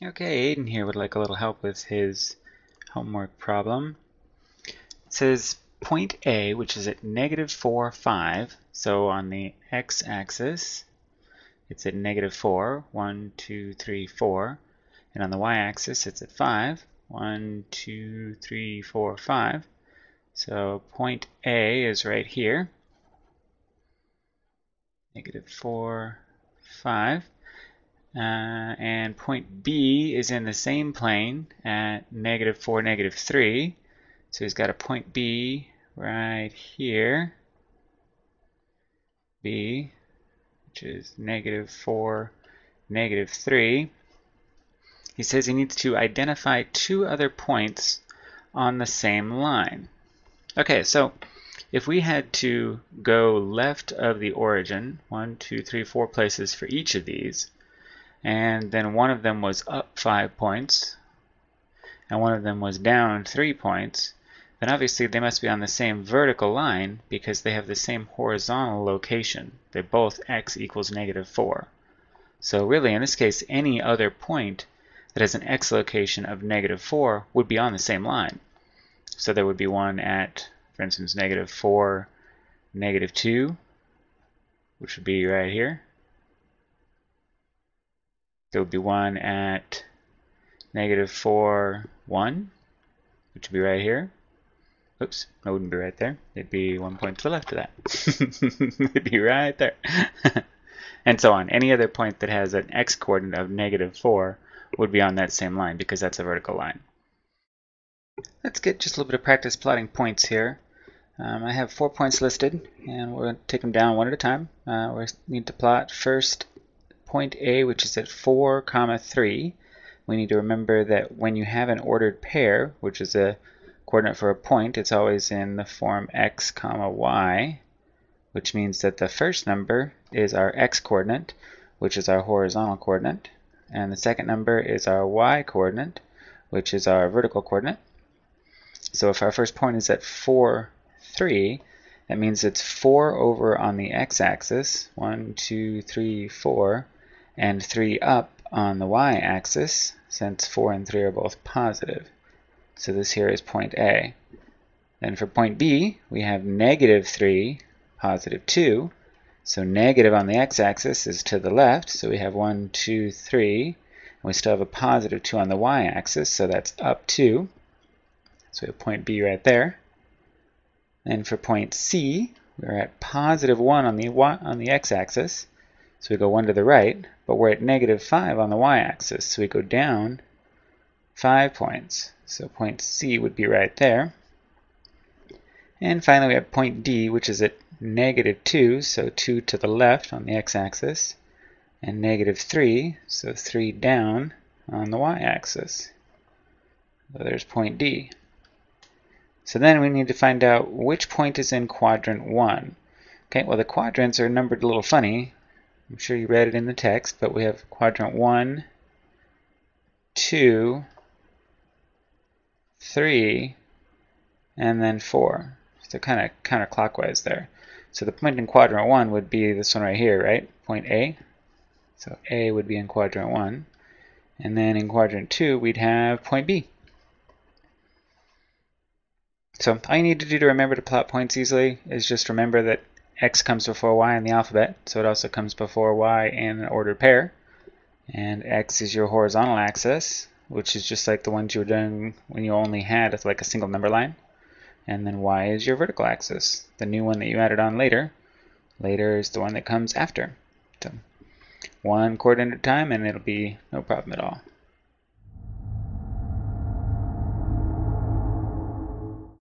Okay, Aiden here would like a little help with his homework problem. It says point A, which is at negative 4, 5. So on the x-axis, it's at negative 4, 1, 2, 3, 4. And on the y-axis, it's at 5, 1, 2, 3, 4, 5. So point A is right here, negative 4, 5. Uh, and point B is in the same plane at negative 4, negative 3. So he's got a point B right here. B, which is negative 4, negative 3. He says he needs to identify two other points on the same line. Okay, so if we had to go left of the origin, one, two, three, four places for each of these, and then one of them was up five points and one of them was down three points, then obviously they must be on the same vertical line because they have the same horizontal location. They're both x equals negative 4. So really, in this case, any other point that has an x location of negative 4 would be on the same line. So there would be one at, for instance, negative 4, negative 2, which would be right here. There would be one at negative 4, 1, which would be right here. Oops, that wouldn't be right there. It'd be one point to the left of that. It'd be right there. and so on. Any other point that has an x-coordinate of negative 4 would be on that same line because that's a vertical line. Let's get just a little bit of practice plotting points here. Um, I have four points listed, and we're going to take them down one at a time. Uh, we need to plot first point A, which is at 4 comma 3, we need to remember that when you have an ordered pair, which is a coordinate for a point, it's always in the form x comma y, which means that the first number is our x coordinate, which is our horizontal coordinate, and the second number is our y coordinate, which is our vertical coordinate. So if our first point is at 4, 3, that means it's 4 over on the x-axis, 1, 2, 3, 4, and 3 up on the y-axis, since 4 and 3 are both positive. So this here is point A. Then for point B, we have negative 3, positive 2. So negative on the x-axis is to the left, so we have 1, 2, 3. And we still have a positive 2 on the y-axis, so that's up 2. So we have point B right there. And for point C, we're at positive 1 on the, on the x-axis. So we go 1 to the right, but we're at negative 5 on the y-axis. So we go down 5 points. So point C would be right there. And finally we have point D, which is at negative 2, so 2 to the left on the x-axis, and negative 3, so 3 down on the y-axis. So there's point D. So then we need to find out which point is in quadrant 1. Okay, well the quadrants are numbered a little funny. I'm sure you read it in the text, but we have quadrant 1, 2, 3, and then 4. So kind of counterclockwise there. So the point in quadrant 1 would be this one right here, right? Point A. So A would be in quadrant 1. And then in quadrant 2, we'd have point B. So all you need to do to remember to plot points easily is just remember that x comes before y in the alphabet, so it also comes before y in an ordered pair. And x is your horizontal axis, which is just like the ones you were doing when you only had like a single number line. And then y is your vertical axis, the new one that you added on later. Later is the one that comes after. So one coordinate at a time, and it'll be no problem at all.